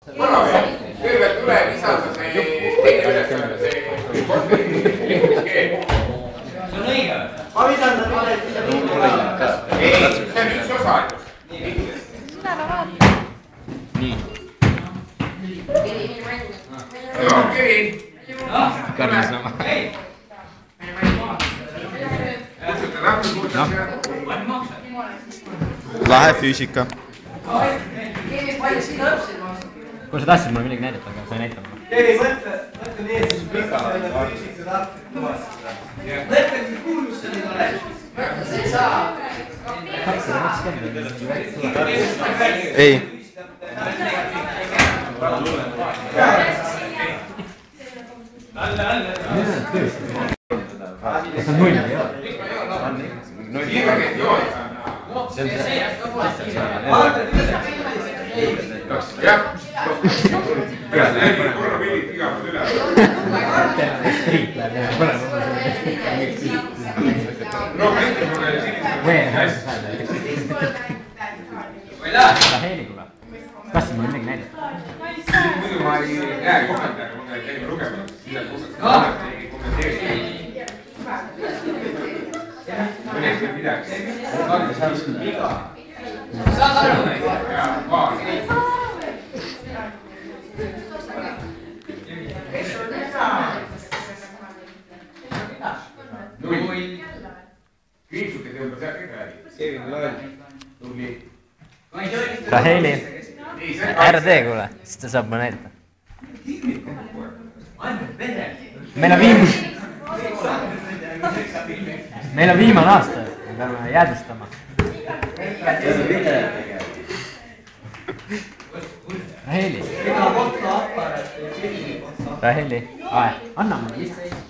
kõigepealt tuleb lisada see teine ülesanne, see liikumiskeel. see on õige. ma visan ta paned sinna pinda ka. ei, see on üks osa ainult. nii, no Kevin. Karl sama. ei, kutsuta rahvuskuulsust ja. palju maksad? lahe füüsika. kuule, sa tahtsid mulle midagi näidata, aga sa ei näidanud. Keegi mõtle, mõtle nii, et siis pika füüsika tark tuvastada. mõtle, kui kuulus see nüüd oleks. ei, kas see on null ei ole? kiirelt joon. jah. korra pildid iga kord üle. No näita mulle saada. või lähed? Raheli, kuule. tahtsid mulle midagi näidata? muidu ma ei näe kommentaare, ma pean käima lugemas. siis ei kommenteeri. mõned veel midagi. saad aru või? ja baas. Kevin Loll. tubli. Ei, see ära tee, kuule, siis ta saab mulle näidata. meil on viimane, meil on viimane aasta, me peame jäädvustama. Raheli, Raheli, anna mulle lihtsalt.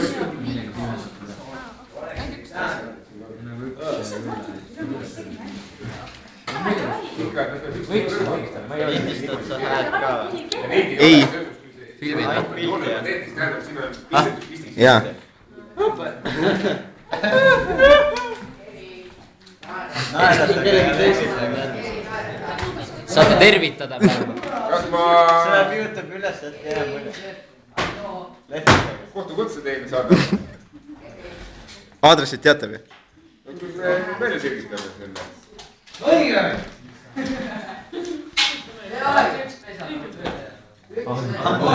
lindistad sa häält ka või? ei. jaa. naerata kellegi teisele. saate tervitada praegu. kas ma see pijutab üles, et ei jää mulje. kohtukutse teile saadan? aadressit teate või? Entonces, bueno, sí hay que estar haciendo. Oígame.